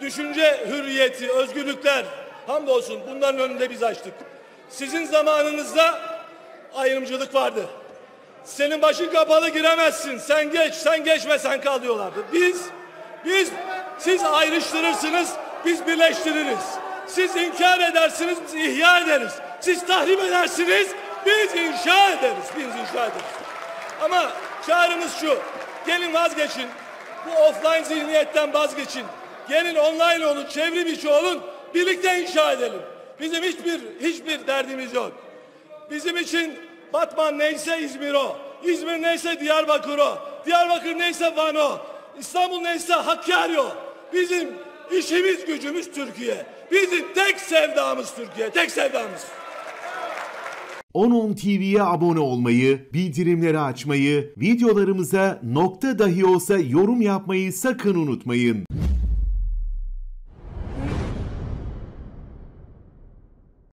düşünce hürriyeti, özgürlükler hamdolsun bunların önünde biz açtık. Sizin zamanınızda ayrımcılık vardı. Senin başın kapalı giremezsin. Sen geç, sen geçme, sen kal diyorlardı. Biz, biz, siz ayrıştırırsınız, biz birleştiririz. Siz inkar edersiniz, biz ihya ederiz. Siz tahrip edersiniz, biz inşa ederiz. Biz inşa ederiz. Ama çağrımız şu. Gelin vazgeçin. Bu offline zihniyetten vazgeçin. Gelin online olun, çevrim içi olun. Birlikte inşa edelim. Bizim hiçbir hiçbir derdimiz yok. Bizim için Batman neyse İzmir o. İzmir neyse Diyarbakır o. Diyarbakır neyse Van o. İstanbul neyse Hakkari o. Bizim işimiz gücümüz Türkiye. Bizim tek sevdamız Türkiye. Tek sevdamız. 10.10 TV'ye abone olmayı, bildirimleri açmayı, videolarımıza nokta dahi olsa yorum yapmayı sakın unutmayın.